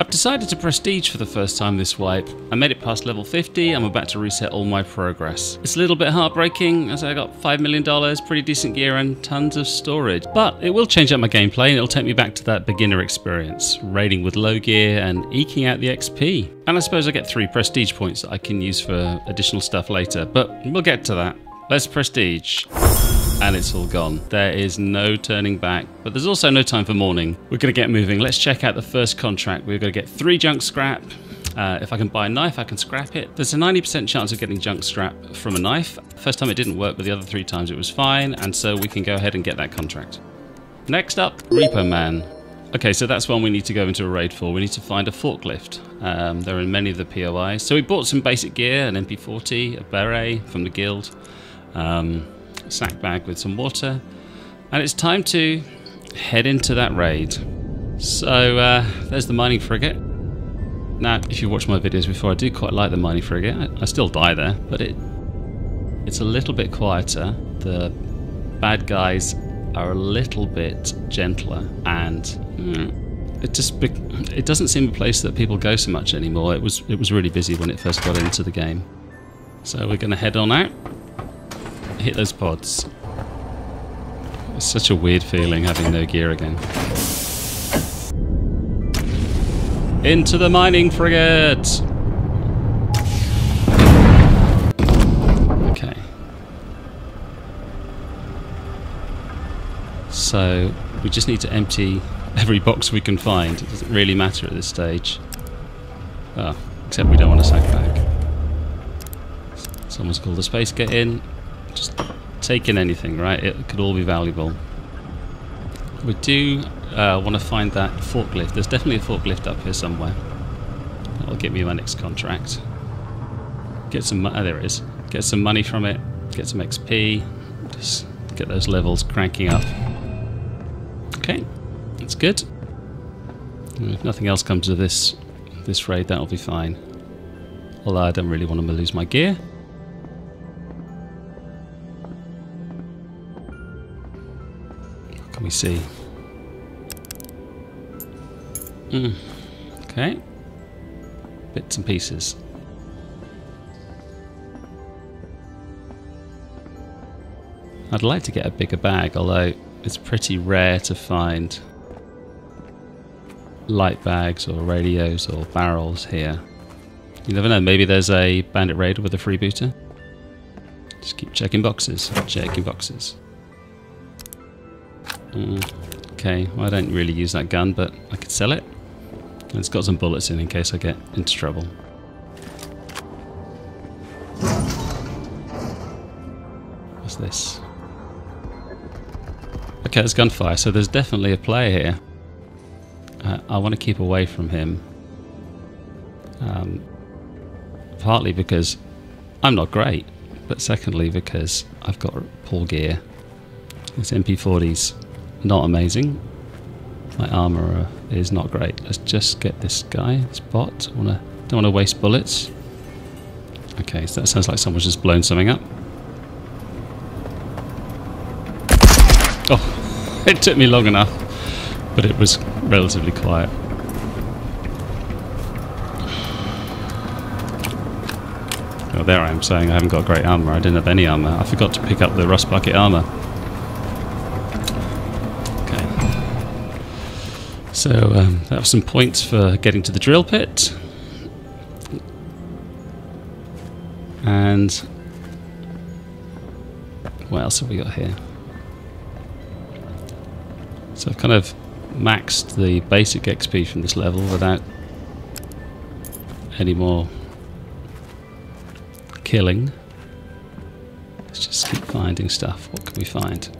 I've decided to prestige for the first time this wipe. I made it past level 50, I'm about to reset all my progress. It's a little bit heartbreaking as I got $5 million, pretty decent gear and tons of storage. But it will change up my gameplay and it'll take me back to that beginner experience, raiding with low gear and eking out the XP. And I suppose I get three prestige points that I can use for additional stuff later, but we'll get to that. Let's prestige and it's all gone. There is no turning back, but there's also no time for mourning. We're going to get moving. Let's check out the first contract. We're going to get three junk scrap. Uh, if I can buy a knife, I can scrap it. There's a 90% chance of getting junk scrap from a knife. First time it didn't work, but the other three times it was fine, and so we can go ahead and get that contract. Next up, Reaper Man. Okay, so that's one we need to go into a raid for. We need to find a forklift. Um, in many of the POIs. So we bought some basic gear, an MP40, a beret from the guild. Um, sack bag with some water. And it's time to head into that raid. So uh, there's the mining frigate. Now, if you watch my videos before, I do quite like the mining frigate. I, I still die there, but it it's a little bit quieter. The bad guys are a little bit gentler, and mm, it just it doesn't seem a place that people go so much anymore. It was it was really busy when it first got into the game. So we're going to head on out hit those pods. It's such a weird feeling having no gear again. Into the mining frigate! Okay. So, we just need to empty every box we can find. It doesn't really matter at this stage. Oh, except we don't want a sack bag. Someone's called the space get in. Just taking anything, right? It could all be valuable. We do uh, want to find that forklift. There's definitely a forklift up here somewhere. That'll get me my next contract. Get some, oh, there it is. Get some money from it. Get some XP. Just get those levels cranking up. Okay, that's good. If nothing else comes of this this raid, that'll be fine. Although I don't really want to lose my gear. We see? Mm. Okay. Bits and pieces. I'd like to get a bigger bag, although it's pretty rare to find light bags or radios or barrels here. You never know, maybe there's a bandit raider with a freebooter. Just keep checking boxes, checking boxes. Okay, well, I don't really use that gun, but I could sell it. And it's got some bullets in in case I get into trouble. What's this? Okay, there's gunfire, so there's definitely a player here. Uh, I want to keep away from him. Um, partly because I'm not great, but secondly because I've got poor gear. It's MP40's not amazing. My armor is not great. Let's just get this guy, this bot. Wanna, don't want to waste bullets. Okay, so that sounds like someone's just blown something up. Oh, it took me long enough, but it was relatively quiet. Oh, there I am saying I haven't got great armor. I didn't have any armor. I forgot to pick up the rust bucket armor. So um, that was some points for getting to the drill pit. And what else have we got here? So I've kind of maxed the basic XP from this level without any more killing. Let's just keep finding stuff. What can we find?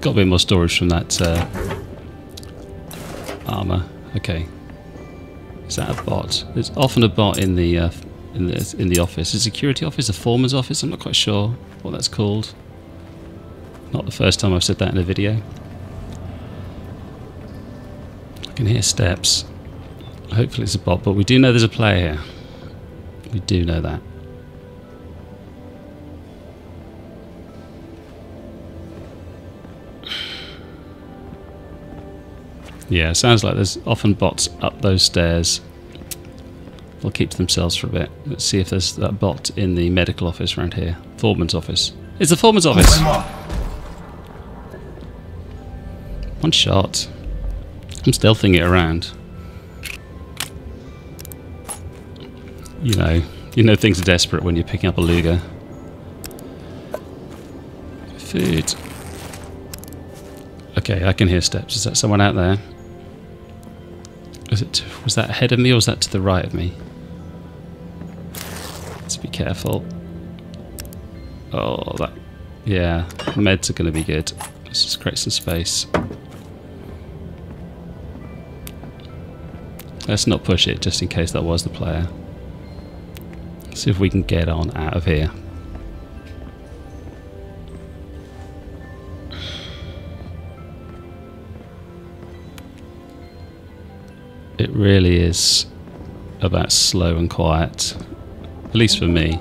Got a bit more storage from that uh, armor. Okay. Is that a bot? There's often a bot in the uh, in the in the office. A security office, a foreman's office. I'm not quite sure what that's called. Not the first time I've said that in a video. I can hear steps. Hopefully it's a bot, but we do know there's a player here. We do know that. Yeah, sounds like there's often bots up those stairs. They'll keep to themselves for a bit. Let's see if there's that bot in the medical office around here. Foreman's office. It's the foreman's oh, office. One shot. I'm stealthing it around. You know, you know things are desperate when you're picking up a Luger. Food. Okay, I can hear steps. Is that someone out there? Was it? Was that ahead of me or was that to the right of me? Let's be careful. Oh, that. Yeah, meds are going to be good. Let's just create some space. Let's not push it, just in case that was the player. See if we can get on out of here. Really is about slow and quiet, at least for me.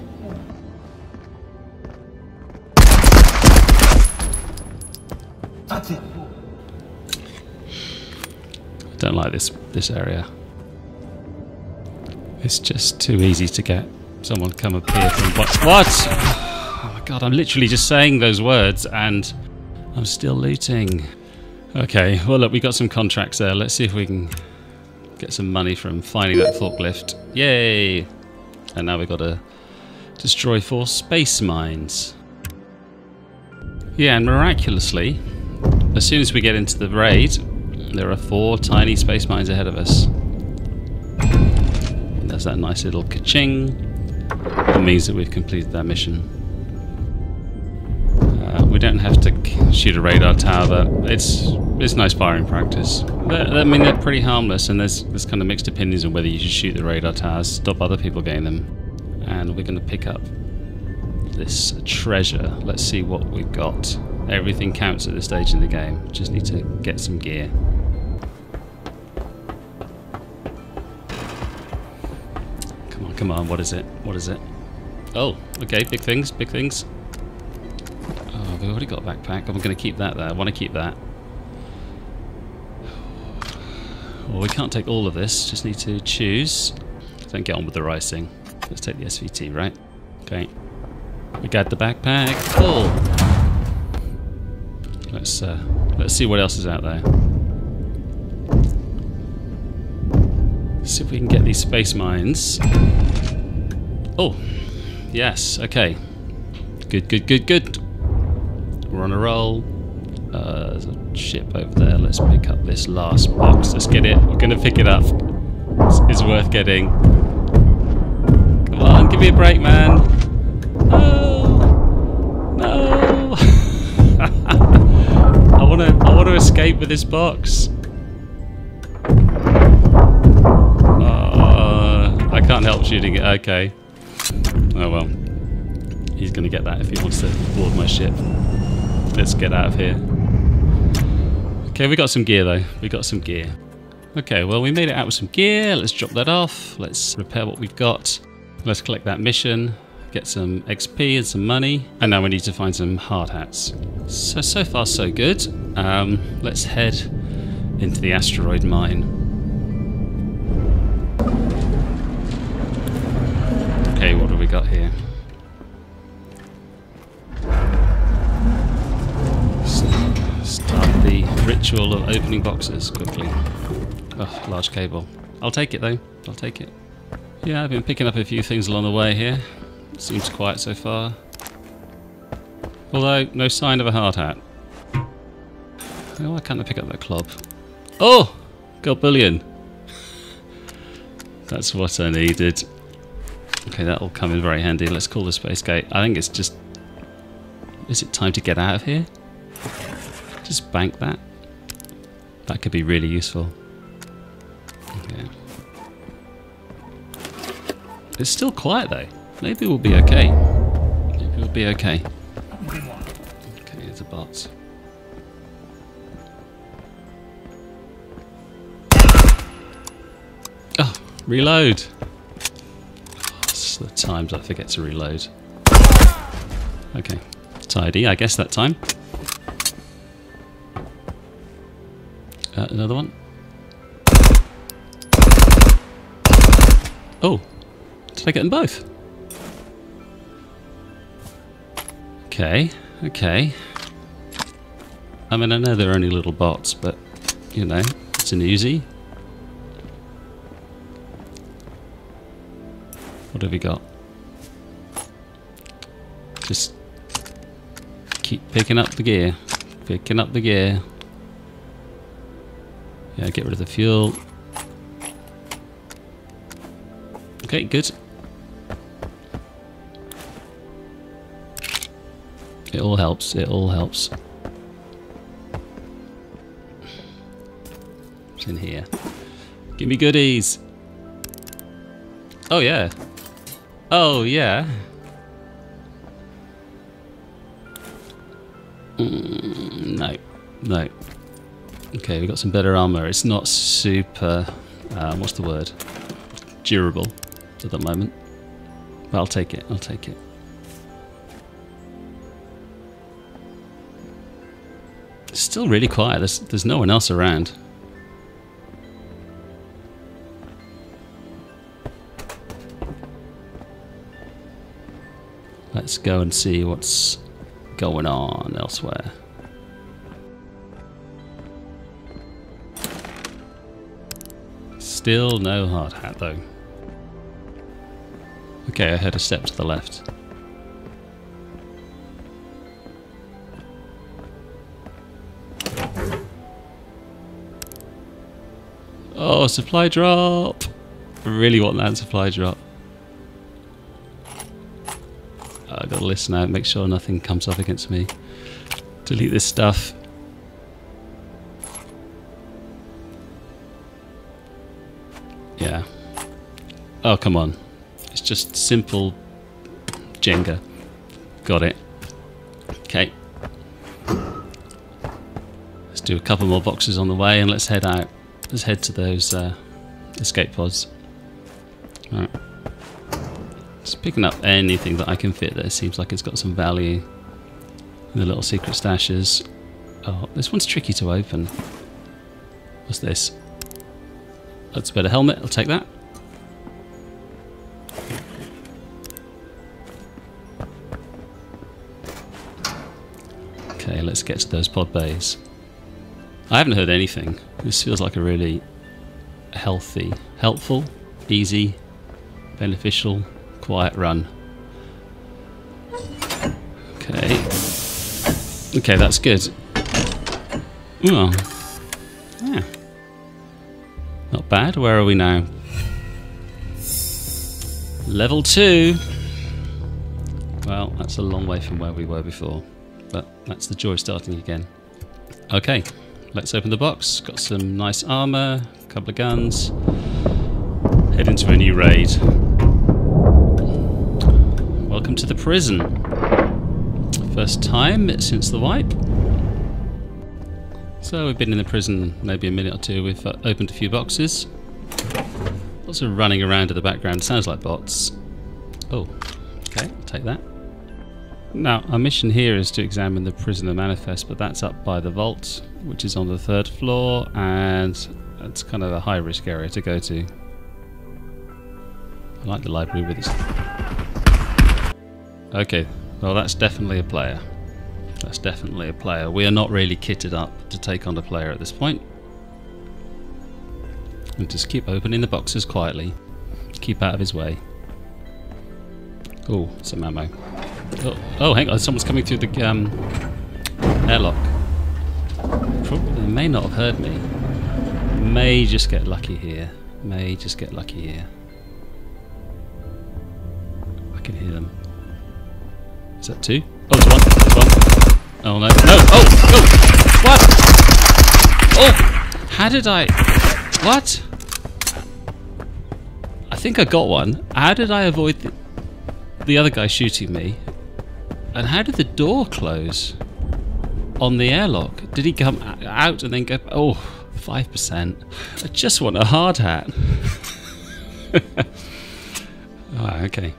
I don't like this this area. It's just too easy to get someone come up here from what? What? Oh my god! I'm literally just saying those words and I'm still looting. Okay, well look, we got some contracts there. Let's see if we can get some money from finding that forklift. Yay! And now we've got to destroy four space mines. Yeah, and miraculously, as soon as we get into the raid, there are four tiny space mines ahead of us. And there's that nice little ka-ching. That means that we've completed that mission. Uh, we don't have to shoot a radar tower, but it's it's nice firing practice. I mean, they're pretty harmless, and there's there's kind of mixed opinions on whether you should shoot the radar towers, stop other people getting them. And we're going to pick up this treasure. Let's see what we've got. Everything counts at this stage in the game. Just need to get some gear. Come on, come on. What is it? What is it? Oh, okay. Big things, big things. Oh, we've already got a backpack. I'm going to keep that there. I want to keep that. Well, we can't take all of this. Just need to choose. Don't get on with the ricing. Let's take the SVT, right? Okay. We got the backpack full. Let's uh, let's see what else is out there. See if we can get these space mines. Oh, yes. Okay. Good, good, good, good. We're on a roll. Uh, there's a ship over there. Let's pick up this last box. Let's get it. We're gonna pick it up. It's, it's worth getting. Come on, give me a break, man. No, no. I wanna, I wanna escape with this box. Uh, I can't help shooting it. Okay. Oh well. He's gonna get that if he wants to board my ship. Let's get out of here. Okay, we got some gear though. We got some gear. Okay, well we made it out with some gear. Let's drop that off. Let's repair what we've got. Let's collect that mission. Get some XP and some money. And now we need to find some hard hats. So, so far so good. Um, let's head into the asteroid mine. Okay, what have we got here? Ritual of opening boxes quickly. Large cable. I'll take it though. I'll take it. Yeah, I've been picking up a few things along the way here. Seems quiet so far. Although, no sign of a hard hat. Oh, why can't I pick up that club? Oh! Got bullion. That's what I needed. Okay, that'll come in very handy. Let's call the space gate. I think it's just... Is it time to get out of here? Just bank that. That could be really useful. Okay. It's still quiet though. Maybe we'll be okay. Maybe we'll be okay. Okay, it's a bot. Oh, ah, reload. Oh, it's the times I forget to reload. Okay, tidy, I guess that time. Uh, another one. Oh, did I get them both? Okay, okay. I mean, I know they're only little bots, but, you know, it's an easy. What have we got? Just keep picking up the gear. Picking up the gear. Get rid of the fuel. Okay, good. It all helps, it all helps. What's in here? Give me goodies! Oh yeah. Oh yeah. Mm, no, no. Okay, we've got some better armor. It's not super. Um, what's the word? Durable at the moment. But I'll take it. I'll take it. It's still really quiet. There's there's no one else around. Let's go and see what's going on elsewhere. Still no hard hat though. Okay, I heard a step to the left. Oh, supply drop! I really want that supply drop. I've got to listen out, make sure nothing comes up against me. Delete this stuff. Oh, come on. It's just simple Jenga. Got it. Okay. Let's do a couple more boxes on the way and let's head out. Let's head to those uh, escape pods. Alright. Just picking up anything that I can fit there. Seems like it's got some value. The little secret stashes. Oh, this one's tricky to open. What's this? That's a better helmet. I'll take that. Okay, let's get to those pod bays. I haven't heard anything. This feels like a really healthy, helpful, easy, beneficial quiet run. Okay. Okay, that's good. Oh. Yeah. Not bad. Where are we now? Level 2. Well, that's a long way from where we were before. But that's the joy of starting again. Okay, let's open the box. Got some nice armour, a couple of guns. Head into a new raid. Welcome to the prison. First time since the wipe. So we've been in the prison maybe a minute or two. We've uh, opened a few boxes. Lots of running around in the background. Sounds like bots. Oh, okay, I'll take that. Now, our mission here is to examine the prisoner manifest, but that's up by the vault, which is on the third floor, and it's kind of a high risk area to go to. I like the library with its Okay, well that's definitely a player. That's definitely a player. We are not really kitted up to take on a player at this point. And just keep opening the boxes quietly. Keep out of his way. Oh, some ammo. Oh, oh, hang on, someone's coming through the um, airlock. Probably, they may not have heard me. May just get lucky here. May just get lucky here. I can hear them. Is that two? Oh, there's one. There's one. Oh, no. No! Oh! Oh! What? Oh! How did I... What? I think I got one. How did I avoid the, the other guy shooting me? And how did the door close on the airlock? Did he come out and then go... Oh, 5%. I just want a hard hat. oh, okay.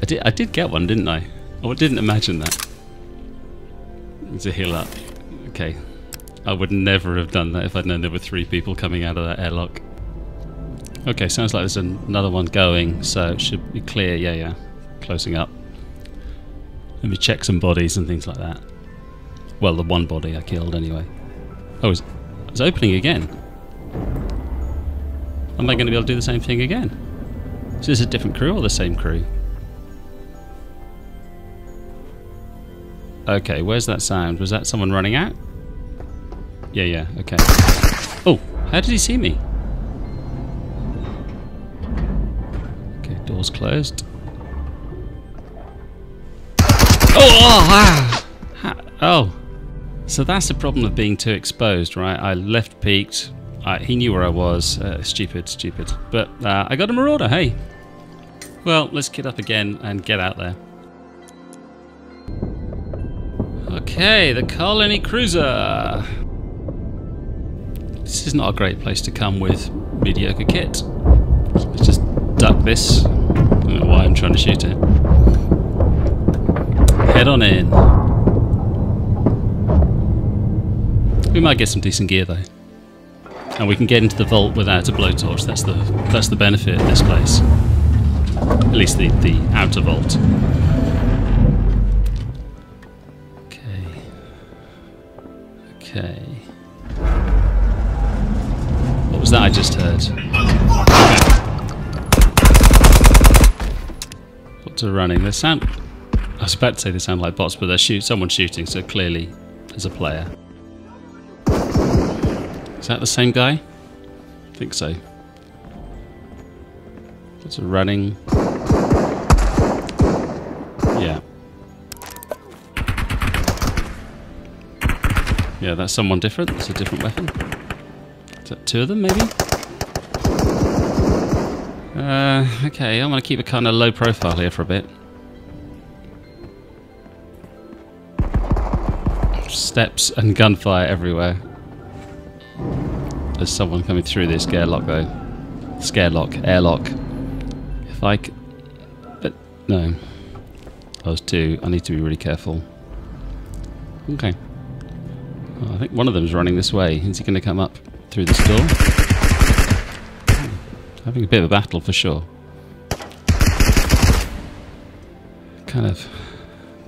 I did, I did get one, didn't I? Oh, I didn't imagine that. It's a hill up. Okay. I would never have done that if I'd known there were three people coming out of that airlock. Okay, sounds like there's another one going, so it should be clear. Yeah, yeah. Closing up. Let me check some bodies and things like that. Well, the one body I killed anyway. Oh, it's, it's opening again. Am I going to be able to do the same thing again? Is this a different crew or the same crew? Okay, where's that sound? Was that someone running out? Yeah, yeah, okay. Oh, how did he see me? Okay, door's closed. Oh, ah. oh. So that's the problem of being too exposed, right? I left peaked. I, he knew where I was. Uh, stupid, stupid. But uh, I got a marauder, hey. Well, let's kit up again and get out there. Okay, the Colony Cruiser. This is not a great place to come with mediocre kit. Let's just duck this. I don't know why I'm trying to shoot it. Head on in. We might get some decent gear though. And we can get into the vault without a blowtorch. That's the that's the benefit of this place. At least the, the outer vault. Okay. Okay. What was that I just heard? What's are running. They sound. I was about to say they sound like bots, but they're shoot. Someone's shooting, so clearly there's a player. Is that the same guy? I think so. It's are running. Yeah. Yeah, that's someone different. That's a different weapon. Is that two of them, maybe? Uh, okay, I'm going to keep a kind of low profile here for a bit. Steps and gunfire everywhere. There's someone coming through this airlock, though. Scarelock, airlock. If I could... But, no. Those two. I need to be really careful. Okay. I think one of them's running this way. Is he going to come up through this door? Having a bit of a battle for sure. Kind of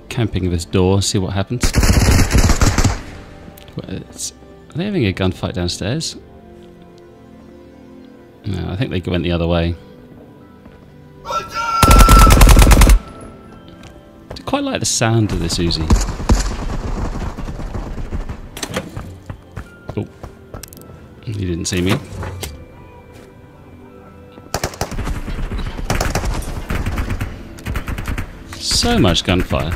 camping this door, see what happens. Are they having a gunfight downstairs? No, I think they went the other way. I quite like the sound of this Uzi. Oh, he didn't see me. So much gunfire.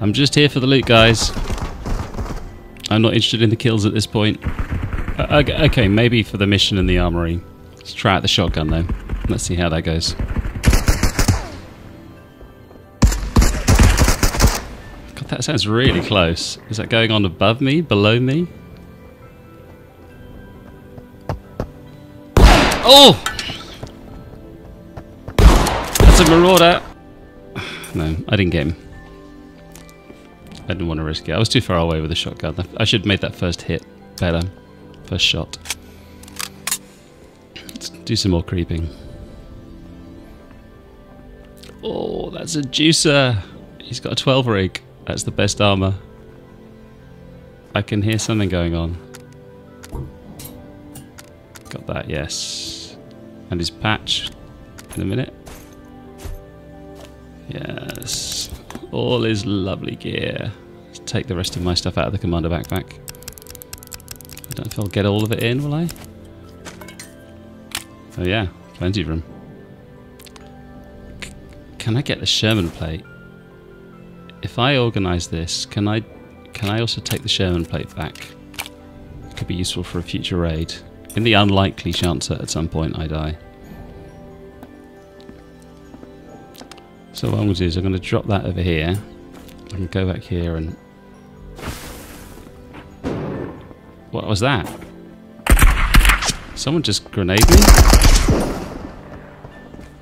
I'm just here for the loot, guys. I'm not interested in the kills at this point. Uh, okay, maybe for the mission in the armory. Let's try out the shotgun, though. Let's see how that goes. God, that sounds really close. Is that going on above me? Below me? Oh! That's a marauder. No, I didn't get him. I didn't want to risk it. I was too far away with the shotgun. I should have made that first hit better. First shot. Let's do some more creeping. Oh, that's a juicer. He's got a 12 rig. That's the best armor. I can hear something going on. Got that, yes. And his patch in a minute. Yes. All his lovely gear. Take the rest of my stuff out of the commander backpack. I don't know if I'll get all of it in, will I? Oh yeah, plenty of room. C can I get the Sherman plate? If I organise this, can I can I also take the Sherman plate back? It Could be useful for a future raid. In the unlikely chance that at some point I die. So what I'm going to do is I'm going to drop that over here. I can go back here and... What was that? Someone just grenade me?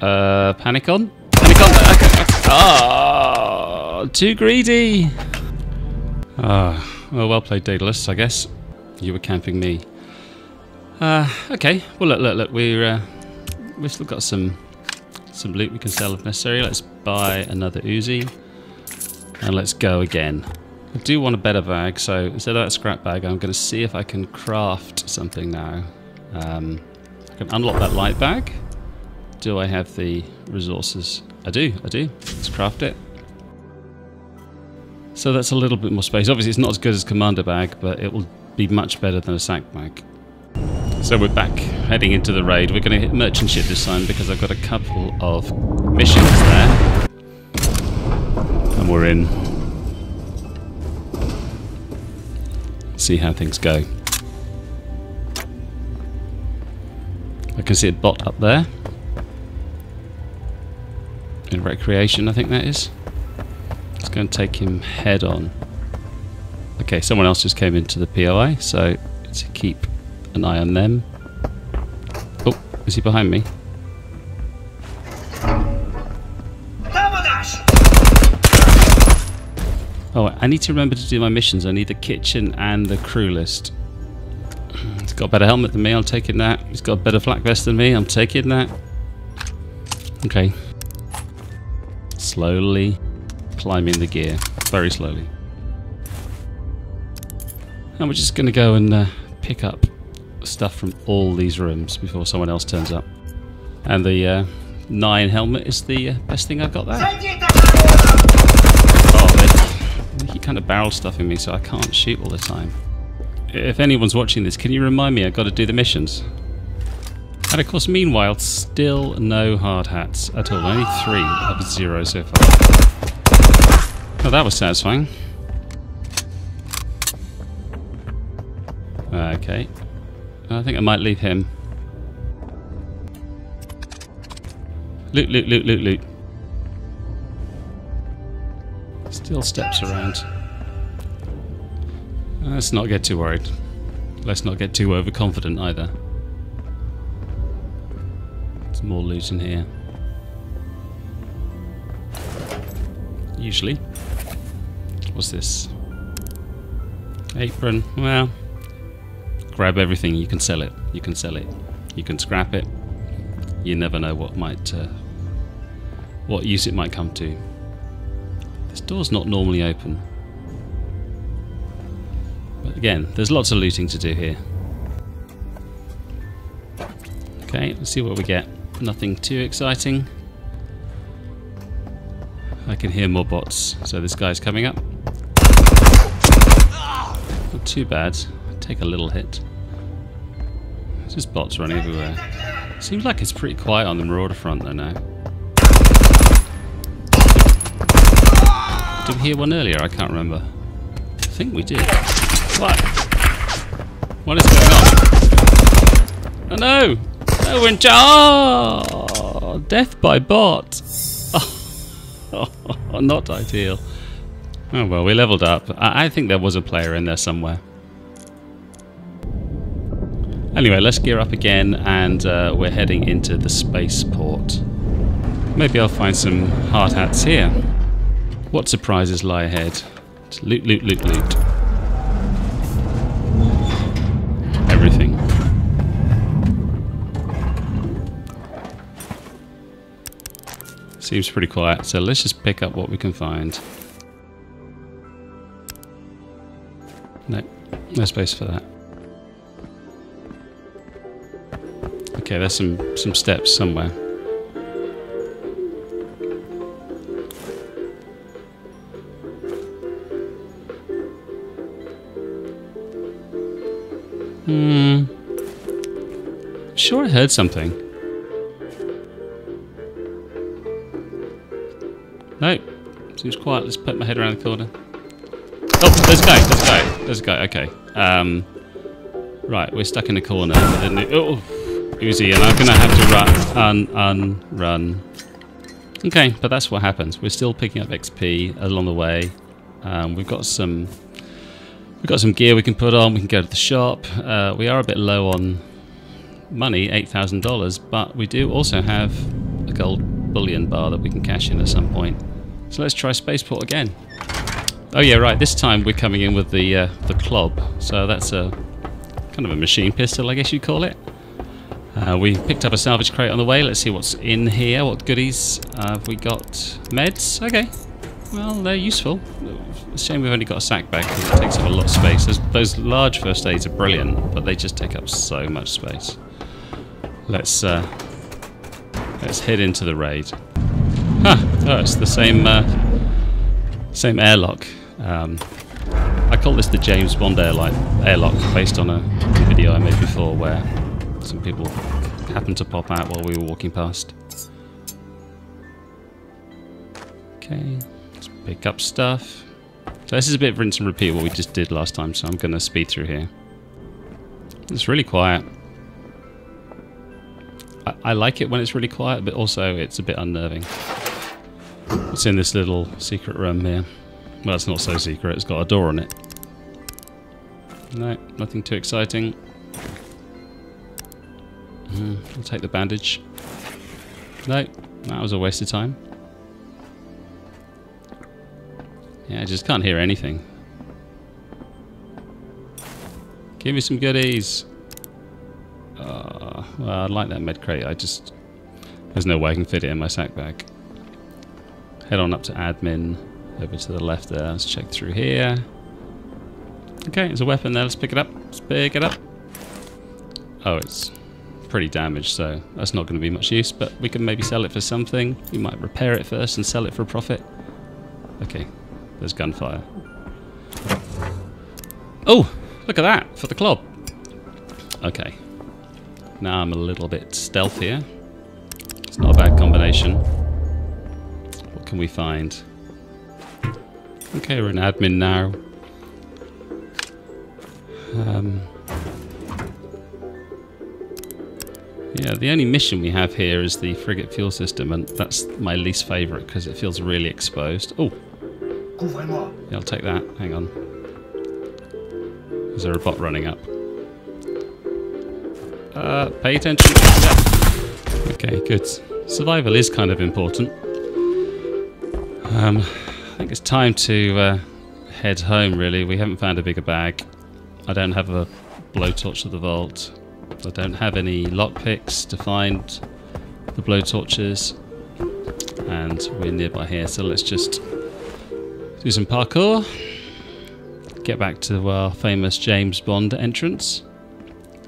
Uh, panic on? Panic on! Ah, oh, too greedy! Ah, oh, well, well played, Daedalus, I guess. You were camping me. Uh, okay. Well, look, look, look. We're uh, we've still got some some loot we can sell if necessary. Let's buy another Uzi, and let's go again. I do want a better bag, so instead of that scrap bag, I'm going to see if I can craft something now. Um, I can unlock that light bag. Do I have the resources? I do, I do. Let's craft it. So that's a little bit more space. Obviously, it's not as good as commander bag, but it will be much better than a sack bag. So we're back, heading into the raid. We're going to hit merchant ship this time because I've got a couple of missions there. And we're in. See how things go. I can see a bot up there. In recreation, I think that is. It's going to take him head on. Okay, someone else just came into the POI, so to keep an eye on them. Oh, is he behind me? Oh, I need to remember to do my missions. I need the kitchen and the crew list. He's got a better helmet than me, I'm taking that. He's got a better flak vest than me, I'm taking that. Okay. Slowly climbing the gear. Very slowly. And we're just going to go and uh, pick up stuff from all these rooms before someone else turns up. And the uh, 9 helmet is the uh, best thing I've got there. Oh, they keep kind of barrel stuffing me so I can't shoot all the time. If anyone's watching this, can you remind me I've got to do the missions? And of course, meanwhile, still no hard hats at all. Only three up zero so far. Oh, that was satisfying. Okay. I think I might leave him. Loot, loot, loot, loot, loot. Still steps around. Let's not get too worried. Let's not get too overconfident either. Some more loot in here. Usually. What's this? Apron. Well, grab everything. You can sell it. You can sell it. You can scrap it. You never know what might, uh, what use it might come to. This door's not normally open. Again, there's lots of looting to do here. Okay, let's see what we get. Nothing too exciting. I can hear more bots. So this guy's coming up. Not too bad. Take a little hit. There's just bots running everywhere. Seems like it's pretty quiet on the Marauder front though now. Did we hear one earlier? I can't remember. I think we did. What? What is going on? Oh no! No, in Oh, death by bot. Oh, not ideal. Oh well, we leveled up. I, I think there was a player in there somewhere. Anyway, let's gear up again and uh, we're heading into the spaceport. Maybe I'll find some hard hats here. What surprises lie ahead? loot, loot, loot, loot. Seems pretty quiet, so let's just pick up what we can find. No, no space for that. Okay, there's some, some steps somewhere. Hmm. Sure I heard something. Seems quiet. Let's put my head around the corner. Oh, there's a guy. There's a guy. There's a guy. Okay. Um, right, we're stuck in a corner. Oh, Uzi, and I'm going to have to run, un, un, run. Okay, but that's what happens. We're still picking up XP along the way. Um, we've got some we've got some gear we can put on. We can go to the shop. Uh, we are a bit low on money, $8,000, but we do also have a gold bullion bar that we can cash in at some point. So let's try Spaceport again. Oh yeah, right. This time we're coming in with the uh, the club. So that's a kind of a machine pistol, I guess you'd call it. Uh, we picked up a salvage crate on the way. Let's see what's in here. What goodies uh, have we got? Meds? Okay. Well, they're useful. Shame we've only got a sack bag because it takes up a lot of space. Those, those large first aids are brilliant, but they just take up so much space. Let's uh, let's head into the raid. Huh. Oh, it's the same uh, same airlock. Um, I call this the James Bond airlock, airlock based on a video I made before where some people happened to pop out while we were walking past. Okay, let's pick up stuff. So this is a bit of rinse and repeat what we just did last time, so I'm going to speed through here. It's really quiet. I, I like it when it's really quiet, but also it's a bit unnerving. It's in this little secret room here. Well, it's not so secret, it's got a door on it. No, nothing too exciting. Mm, I'll take the bandage. No, that was a waste of time. Yeah, I just can't hear anything. Give me some goodies. Uh, well, I like that med crate. I just... There's no way I can fit it in my sack bag. Head on up to admin. Over to the left there. Let's check through here. Okay, there's a weapon there. Let's pick it up. Let's pick it up. Oh, it's pretty damaged, so that's not going to be much use, but we can maybe sell it for something. We might repair it first and sell it for a profit. Okay, there's gunfire. Oh, look at that, for the club. Okay, now I'm a little bit stealthier. It's not a bad combination. Can we find? Okay, we're in admin now. Um, yeah, the only mission we have here is the frigate fuel system, and that's my least favourite because it feels really exposed. Oh, yeah, I'll take that. Hang on. Is there a bot running up? Uh, pay attention. Okay, good. Survival is kind of important. Um, I think it's time to uh, head home, really. We haven't found a bigger bag. I don't have a blowtorch to the vault. I don't have any lockpicks to find the blowtorches. And we're nearby here, so let's just do some parkour. Get back to our famous James Bond entrance.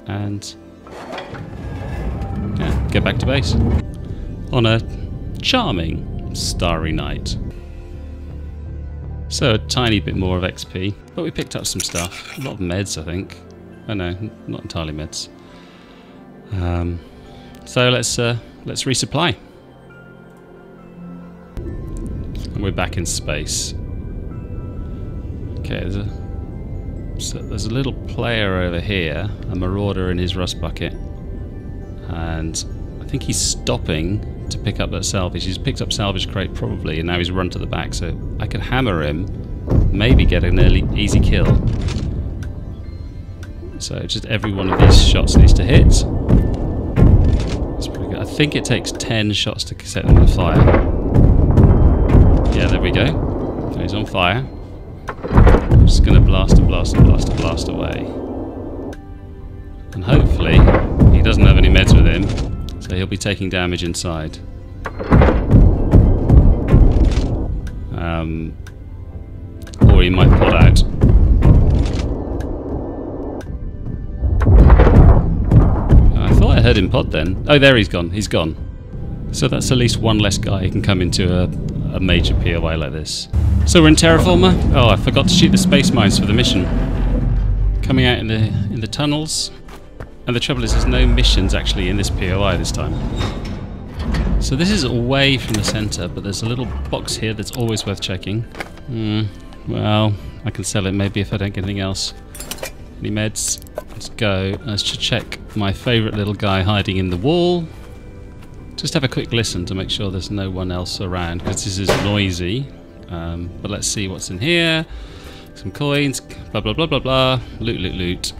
And yeah, get back to base. On a charming starry night. So a tiny bit more of XP, but we picked up some stuff. A lot of meds, I think. Oh no, not entirely meds. Um, so let's uh, let's resupply. And we're back in space. Okay, there's a so there's a little player over here, a marauder in his rust bucket, and I think he's stopping to pick up that salvage. He's picked up salvage crate probably, and now he's run to the back. So I could hammer him, maybe get an early easy kill. So just every one of these shots needs to hit. That's pretty good. I think it takes 10 shots to set them on fire. Yeah, there we go. So he's on fire. I'm just going to blast and blast and blast and blast away. And hopefully he doesn't have any meds with him, he'll be taking damage inside. Um, or he might pod out. I thought I heard him pod then. Oh, there he's gone. He's gone. So that's at least one less guy who can come into a, a major POI like this. So we're in Terraformer. Oh, I forgot to shoot the space mines for the mission. Coming out in the in the tunnels. And the trouble is there's no missions actually in this POI this time. So this is away from the centre, but there's a little box here that's always worth checking. Hmm. Well, I can sell it maybe if I don't get anything else. Any meds? Let's go. Let's check my favourite little guy hiding in the wall. Just have a quick listen to make sure there's no one else around because this is noisy. Um, but let's see what's in here. Some coins, blah blah blah blah blah. Loot, loot, loot.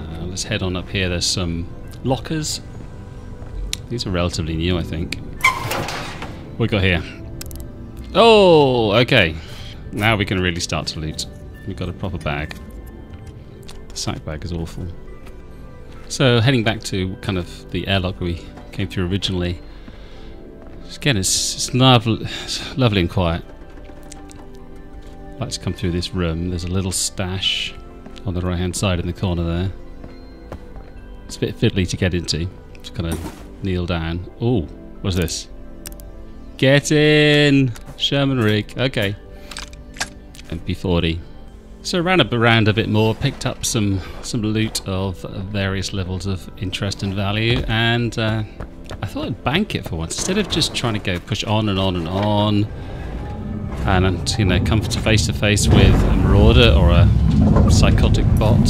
Uh, let's head on up here. There's some lockers. These are relatively new, I think. What we got here? Oh, okay. Now we can really start to loot. We've got a proper bag. The sack bag is awful. So heading back to kind of the airlock we came through originally. Again, it's, it's, lovely, it's lovely and quiet. Let's come through this room. There's a little stash on the right hand side in the corner there. It's a bit fiddly to get into. Just kind of kneel down. Oh, what's this? Get in! Sherman rig. Okay. MP40. So ran up around a bit more, picked up some some loot of various levels of interest and value, and uh, I thought I'd bank it for once instead of just trying to go push on and on and on, and you know come face to face with a marauder or a psychotic bot.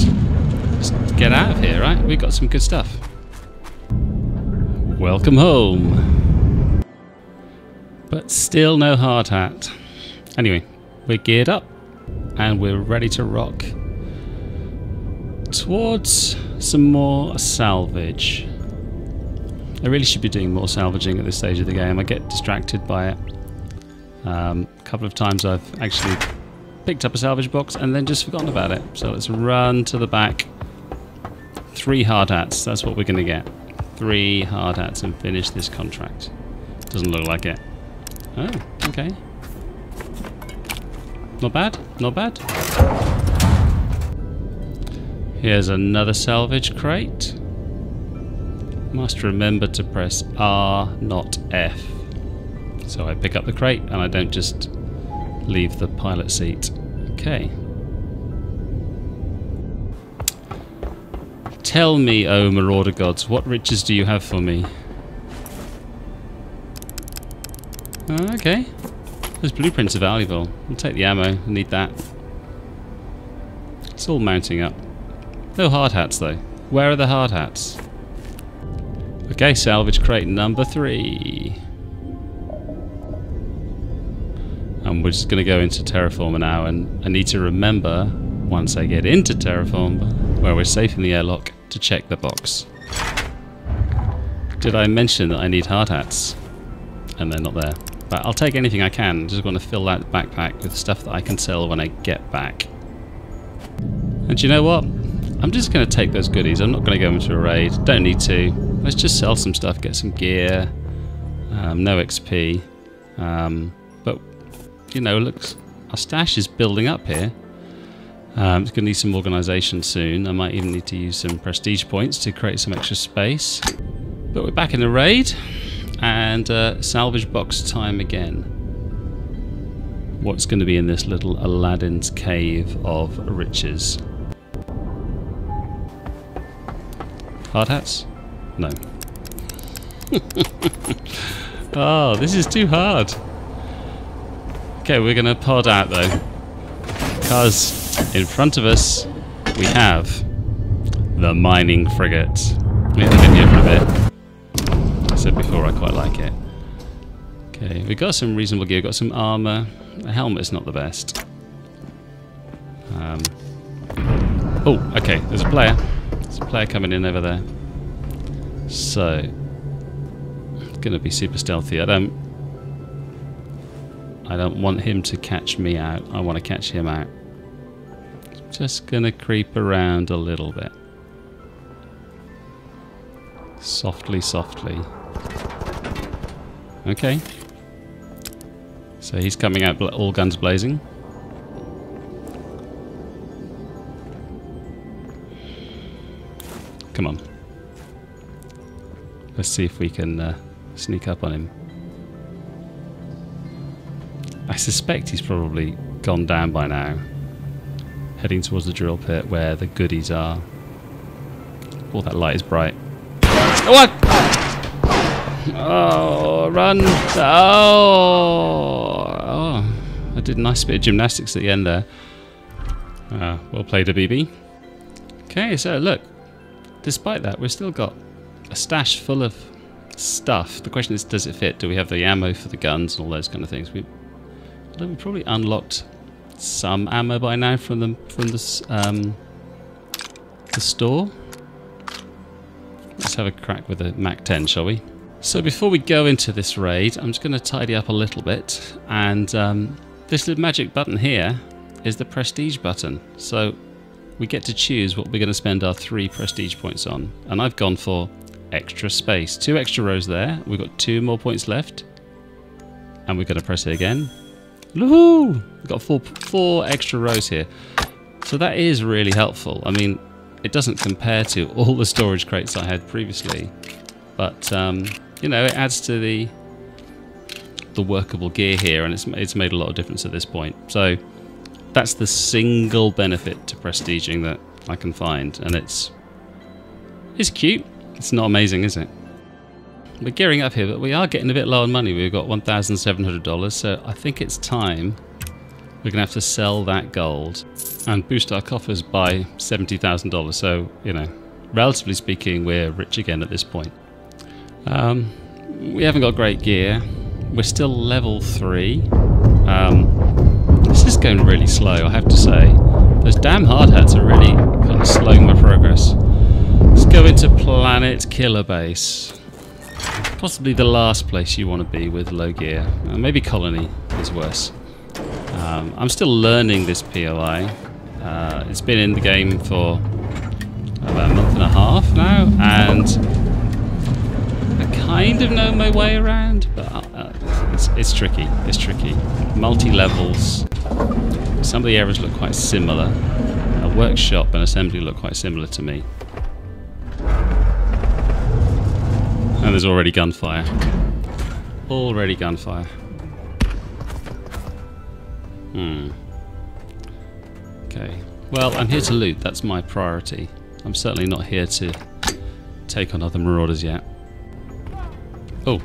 Just get out of here, right? We got some good stuff. Welcome home. But still no hard hat. Anyway, we're geared up and we're ready to rock towards some more salvage. I really should be doing more salvaging at this stage of the game. I get distracted by it. Um, a couple of times I've actually picked up a salvage box and then just forgotten about it. So let's run to the back. Three hard hats, that's what we're going to get. Three hard hats and finish this contract. Doesn't look like it. Oh, okay. Not bad, not bad. Here's another salvage crate. Must remember to press R, not F. So I pick up the crate and I don't just leave the pilot seat. Okay. Tell me, O Marauder gods, what riches do you have for me? Uh, okay. Those blueprints are valuable. We'll take the ammo. I need that. It's all mounting up. No hard hats, though. Where are the hard hats? Okay, salvage crate number three. And we're just going to go into Terraformer now, and I need to remember, once I get into Terraformer, where we're safe in the airlock, to check the box. Did I mention that I need hard hats? And they're not there. But I'll take anything I can. Just want to fill that backpack with stuff that I can sell when I get back. And you know what? I'm just going to take those goodies. I'm not going to go into a raid. Don't need to. Let's just sell some stuff, get some gear. Um, no XP. Um, but, you know, looks our stash is building up here. Um, it's going to need some organisation soon. I might even need to use some prestige points to create some extra space. But we're back in the raid and uh, salvage box time again. What's going to be in this little Aladdin's cave of riches? Hard hats? No. oh, this is too hard. Okay, we're going to pod out though. Because in front of us we have the mining frigate. We the video for a bit said before, I quite like it. Okay, we got some reasonable gear, got some armour. The helmet's not the best. Um, oh, okay, there's a player. There's a player coming in over there. So, gonna be super stealthy. I don't I don't want him to catch me out. I want to catch him out. Just gonna creep around a little bit. Softly, softly. Okay. So he's coming out all guns blazing. Come on. Let's see if we can uh, sneak up on him. I suspect he's probably gone down by now. Heading towards the drill pit where the goodies are. Oh, that light is bright. What? Oh, run. Oh. oh. I did a nice bit of gymnastics at the end there. Uh, well played, BB. Okay, so look. Despite that, we've still got a stash full of stuff. The question is, does it fit? Do we have the ammo for the guns and all those kind of things? We, we probably unlocked some ammo by now from the from the um, the store. Let's have a crack with a Mac 10, shall we? So before we go into this raid, I'm just going to tidy up a little bit. And um, this little magic button here is the prestige button. So we get to choose what we're going to spend our three prestige points on. And I've gone for extra space. Two extra rows there. We've got two more points left. And we're going to press it again. Woohoo! We've got four, four extra rows here. So that is really helpful. I mean, it doesn't compare to all the storage crates I had previously. But, um, you know, it adds to the the workable gear here, and it's, it's made a lot of difference at this point. So that's the single benefit to prestiging that I can find, and it's it's cute. It's not amazing, is it? We're gearing up here, but we are getting a bit low on money. We've got $1,700, so I think it's time we're going to have to sell that gold and boost our coffers by $70,000. So, you know, relatively speaking, we're rich again at this point. Um, we haven't got great gear. We're still level 3. Um, this is going really slow, I have to say. Those damn hard hats are really kind of slowing my progress. Let's go into Planet Killer Base. Possibly the last place you want to be with low gear. Uh, maybe Colony is worse. Um, I'm still learning this POI. Uh, it's been in the game for about a month and a half now, and I kind of know my way around, but uh, it's, it's tricky. It's tricky. Multi-levels. Some of the areas look quite similar. A workshop and assembly look quite similar to me. And there's already gunfire. Already gunfire. Hmm. Okay. Well, I'm here to loot. That's my priority. I'm certainly not here to take on other marauders yet. Oh.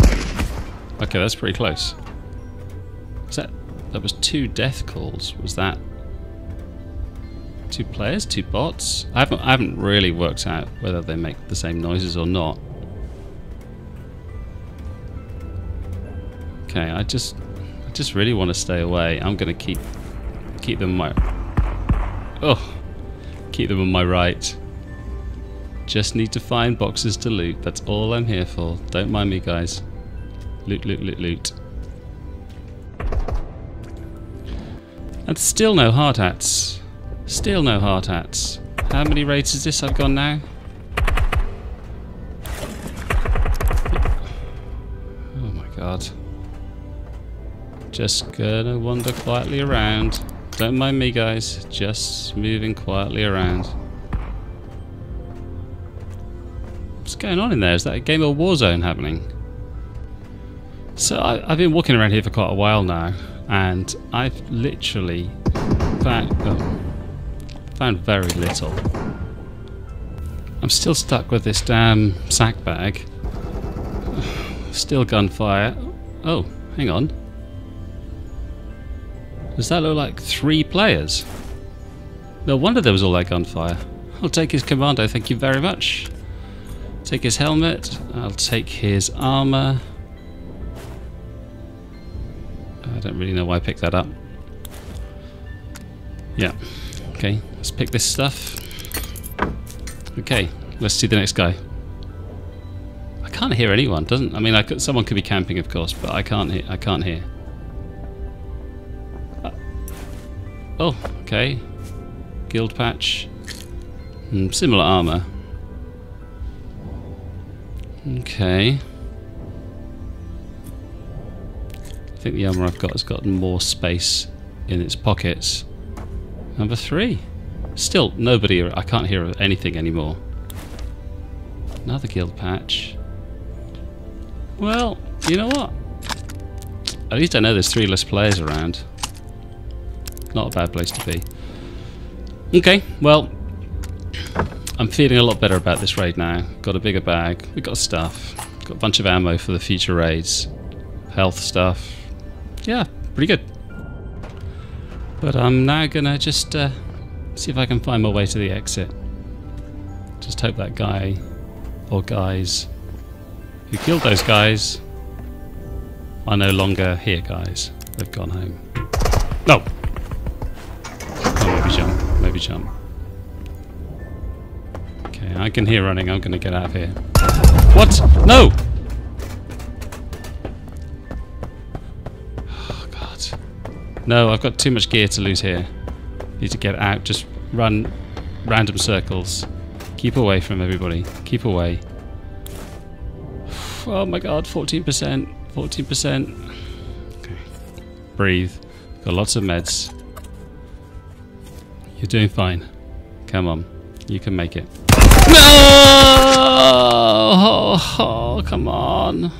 Okay, that's pretty close. Was that... That was two death calls. Was that... Two players? Two bots? I haven't, I haven't really worked out whether they make the same noises or not. Okay, I just... I just really want to stay away. I'm going to keep... Keep them my... Oh! Keep them on my right. Just need to find boxes to loot. That's all I'm here for. Don't mind me, guys. Loot, loot, loot, loot. And still no hard hats. Still no hard hats. How many raids is this I've gone now? Oh my god. Just gonna wander quietly around. Don't mind me guys, just moving quietly around. What's going on in there? Is that a game of Warzone happening? So I, have been walking around here for quite a while now, and I've literally found, oh, found very little. I'm still stuck with this damn sack bag. Still gunfire. Oh, hang on. Does that look like three players? No wonder there was all that gunfire. I'll take his commando, thank you very much. Take his helmet. I'll take his armor. I don't really know why I picked that up. Yeah. Okay, let's pick this stuff. Okay, let's see the next guy. I can't hear anyone. Doesn't I mean I could, someone could be camping, of course, but I can't hear. I can't hear. Oh, okay. Guild patch. Mm, similar armor. Okay. I think the armor I've got has got more space in its pockets. Number three. Still, nobody, I can't hear anything anymore. Another guild patch. Well, you know what? At least I know there's three less players around. Not a bad place to be. Okay, well, I'm feeling a lot better about this raid now. Got a bigger bag, we got stuff, got a bunch of ammo for the future raids, health stuff, yeah, pretty good. But I'm now gonna just uh, see if I can find my way to the exit. Just hope that guy or guys who killed those guys are no longer here, guys. They've gone home. No! Maybe jump. Okay, I can hear running. I'm gonna get out of here. What? No! Oh, God. No, I've got too much gear to lose here. Need to get out. Just run. random circles. Keep away from everybody. Keep away. Oh my god, 14%. 14%. Okay. Breathe. Got lots of meds. You're doing fine. Come on. You can make it. No! Oh, oh, come on.